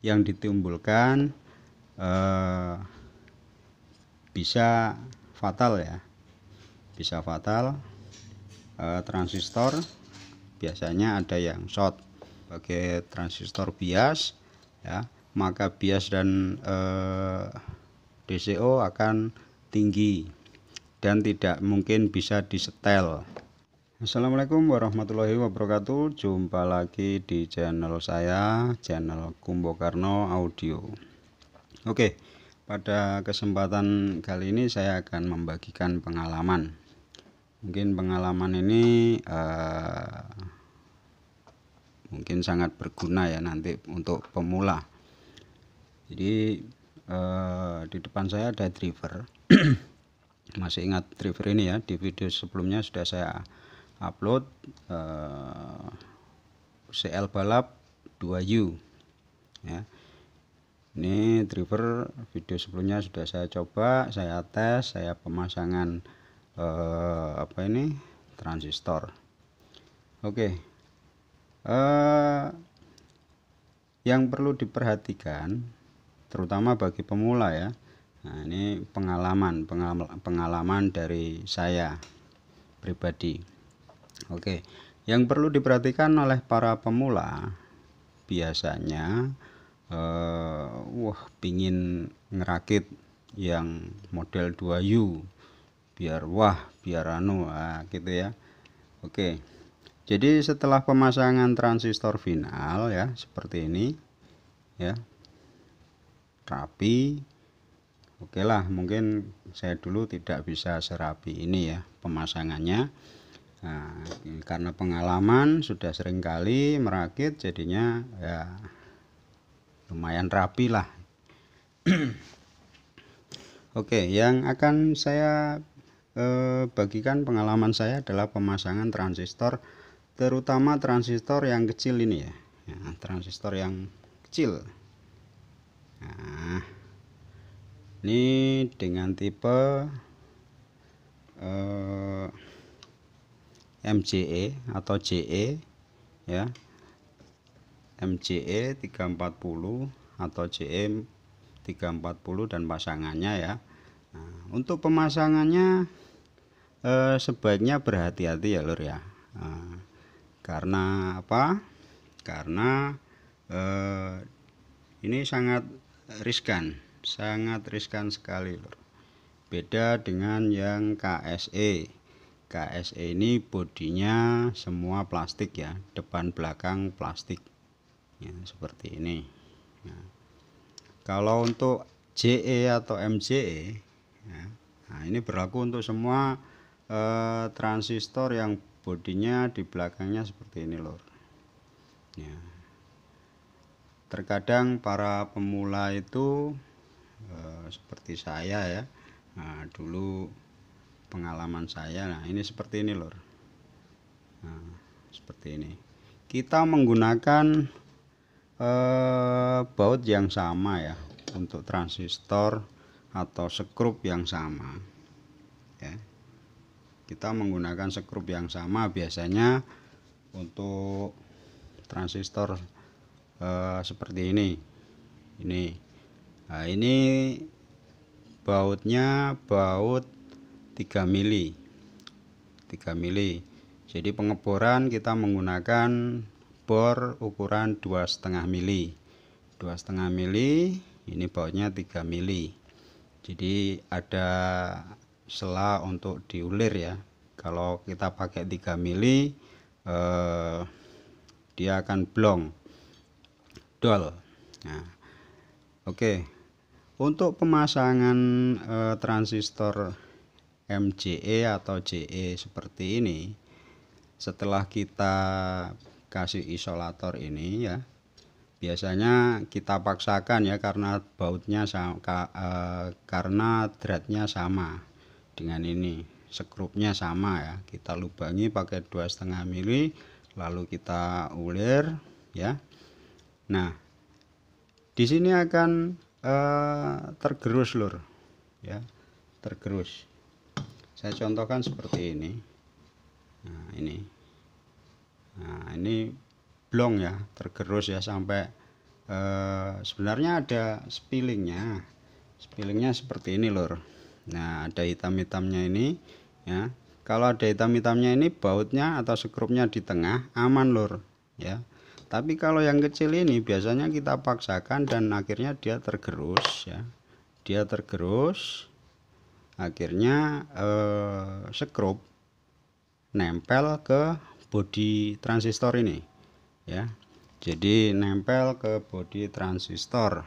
yang ditimbulkan eh, bisa fatal ya. Bisa fatal eh, transistor biasanya ada yang short sebagai transistor bias ya. Maka bias dan eh, DCO akan tinggi dan tidak mungkin bisa disetel Assalamualaikum warahmatullahi wabarakatuh. Jumpa lagi di channel saya Channel Kumbo Karno Audio. Oke Pada kesempatan kali ini saya akan membagikan pengalaman. Mungkin pengalaman ini uh, Mungkin sangat berguna ya nanti untuk pemula. Jadi uh, di depan saya ada driver. Masih ingat driver ini ya Di video sebelumnya sudah saya upload uh, eh, CL balap 2U ya. Ini driver video sebelumnya sudah saya coba saya tes saya pemasangan uh, apa ini? Transistor. Oke. Okay. uh, eh, yang perlu diperhatikan terutama bagi pemula ya. Nah ini pengalaman pengalaman, pengalaman dari saya pribadi Oke, yang perlu diperhatikan oleh para pemula biasanya eh, wah pingin ngerakit yang model 2U biar wah biar anu ah, gitu ya. Oke. Jadi setelah pemasangan transistor final ya seperti ini ya. Rapi. Oke lah mungkin saya dulu tidak bisa serapi ini ya pemasangannya Nah, karena pengalaman sudah sering kali merakit jadinya ya lumayan rapi lah. Oke, yang akan saya eh, bagikan pengalaman saya adalah pemasangan transistor terutama transistor yang kecil ini ya. ya transistor yang kecil. Nah, ini dengan tipe eh, MJE atau JE ya. MJE 340 atau JE 340 dan pasangannya ya. Nah, untuk pemasangannya eh, sebaiknya berhati-hati ya lur ya. Nah, karena apa? Karena eh, ini sangat riskan sangat riskan sekali lur. Beda dengan yang KSE KSE ini bodinya semua plastik ya depan belakang plastik. Ya seperti ini. Ya. kalau untuk JE atau MJE ya, nah ini berlaku untuk semua eh, transistor yang bodinya di belakangnya seperti ini lor ya. Terkadang para pemula itu eh, seperti saya ya nah, dulu pengalaman saya. Nah ini seperti ini lor nah, seperti ini. Kita menggunakan eh, baut yang sama ya untuk transistor atau sekrup yang sama ya. Kita menggunakan sekrup yang sama biasanya untuk transistor eh, seperti ini. Ini. Nah ini bautnya baut 3 mili. 3 mili. Jadi pengeboran kita menggunakan bor ukuran 2,5 mili. 2,5 mili ini bautnya 3 mili. Jadi ada sela untuk diulir ya. Kalau kita pakai 3 mili eh, dia akan blong. Dol. Nah oke. Okay. untuk pemasangan eh, transistor MJE atau JE seperti ini setelah kita kasih isolator ini ya biasanya kita paksakan ya karena bautnya sama, eh, karena dratnya sama dengan ini skrupnya sama ya. Kita lubangi pakai dua setengah mili lalu kita ulir ya. Nah di sini akan eh, tergerus lur ya tergerus saya contohkan seperti ini. Nah ini. Nah ini blong ya tergerus ya sampai eh, sebenarnya ada spillingnya. Spillingnya seperti ini lor nah ada hitam-hitamnya ini ya. Kalau ada hitam-hitamnya ini bautnya atau skrupnya di tengah aman lor ya. Tapi kalau yang kecil ini biasanya kita paksakan dan akhirnya dia tergerus ya. Dia tergerus akhirnya eh, skrup nempel ke bodi transistor ini ya. Jadi nempel ke bodi transistor.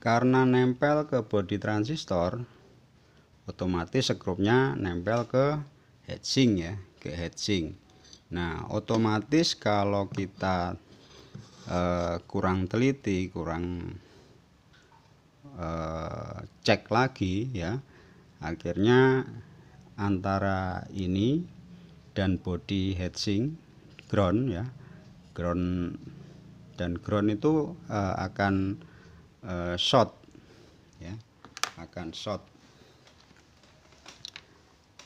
Karena nempel ke bodi transistor otomatis skrupnya nempel ke heatsink ya ke heatsink. Nah otomatis kalau kita eh, kurang teliti kurang eh, cek lagi ya. Akhirnya antara ini dan body heatsink ground ya ground dan ground itu uh, akan uh, short ya akan short.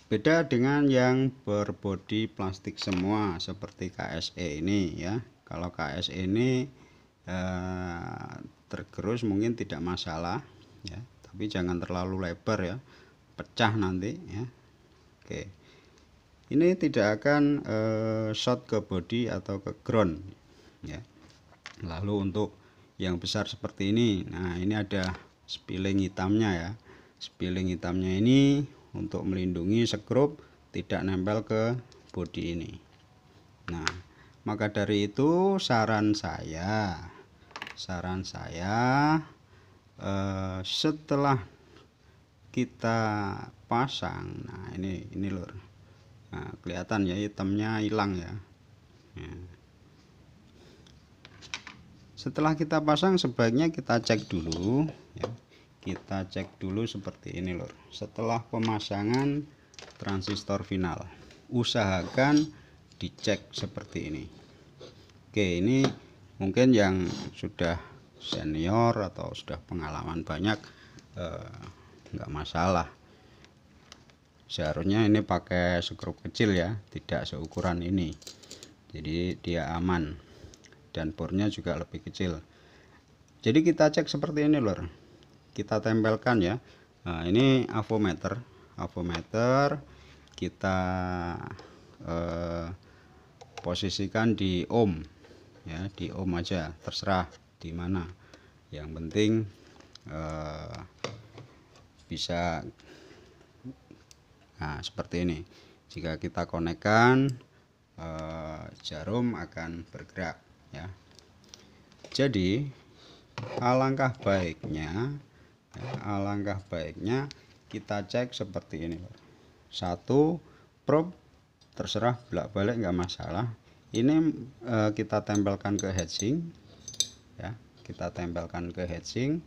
Beda dengan yang berbodi plastik semua seperti KSE ini ya. Kalau KSE ini uh, tergerus mungkin tidak masalah ya. Tapi jangan terlalu lebar ya. Pecah nanti ya. Oke. Ini tidak akan uh, short ke body atau ke ground ya. Lalu untuk yang besar seperti ini nah ini ada spilling hitamnya ya. Spilling hitamnya ini untuk melindungi skrup tidak nempel ke body ini. Nah maka dari itu saran saya saran saya eh, setelah kita pasang nah ini ini lur nah, kelihatan ya hitamnya hilang ya. ya setelah kita pasang sebaiknya kita cek dulu ya. kita cek dulu seperti ini lor setelah pemasangan transistor final usahakan dicek seperti ini oke ini mungkin yang sudah senior atau sudah pengalaman banyak eh, nggak masalah. Seharusnya ini pakai skrup kecil ya tidak seukuran ini. Jadi dia aman. Dan bornya juga lebih kecil. Jadi kita cek seperti ini lor kita tempelkan ya. Nah, ini avometer. Avometer kita eh, posisikan di ohm ya di ohm aja terserah di mana. Yang penting eh, bisa nah seperti ini. Jika kita konekkan eh, jarum akan bergerak ya. Jadi alangkah baiknya ya, alangkah baiknya kita cek seperti ini satu probe terserah bolak balik nggak masalah ini eh, kita tempelkan ke heatsink ya. Kita tempelkan ke heatsink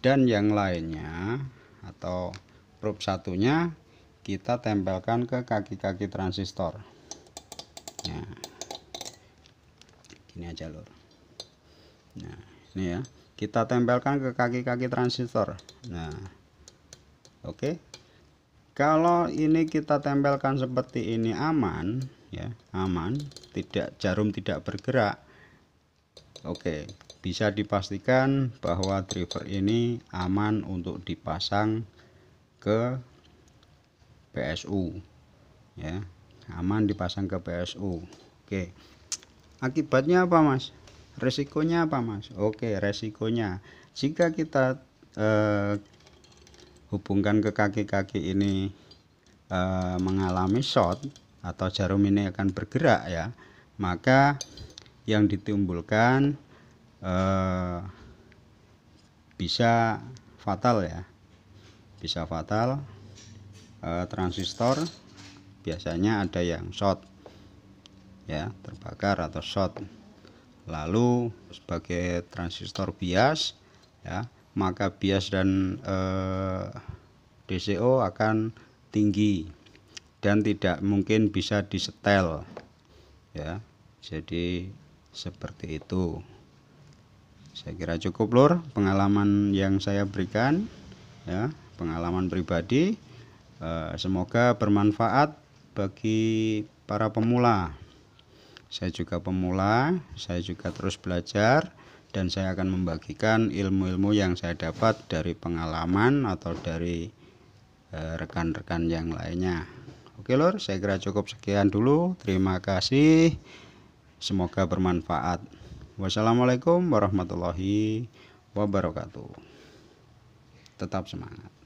dan yang lainnya atau probe satunya kita tempelkan ke kaki-kaki transistor. Nah gini aja lor nah ini ya. Kita tempelkan ke kaki-kaki transistor. Nah oke. Okay. kalau ini kita tempelkan seperti ini aman ya. Aman tidak jarum tidak bergerak. Oke bisa dipastikan bahwa driver ini aman untuk dipasang ke PSU ya. Aman dipasang ke PSU oke. Akibatnya apa mas? Resikonya apa mas? Oke resikonya. Jika kita eh, hubungkan ke kaki-kaki ini eh, mengalami short atau jarum ini akan bergerak ya. Maka yang ditimbulkan eh, bisa fatal ya. Bisa fatal Eh, transistor biasanya ada yang short ya terbakar atau short. Lalu sebagai transistor bias ya maka bias dan eh, DCO akan tinggi dan tidak mungkin bisa disetel ya jadi seperti itu saya kira cukup lur pengalaman yang saya berikan ya pengalaman pribadi Eh, semoga bermanfaat bagi para pemula. Saya juga pemula, saya juga terus belajar dan saya akan membagikan ilmu-ilmu yang saya dapat dari pengalaman atau dari eh, rekan-rekan yang lainnya. Oke lor, saya kira cukup sekian dulu. Terima kasih. Semoga bermanfaat. Wassalamualaikum warahmatullahi wabarakatuh. Tetap semangat.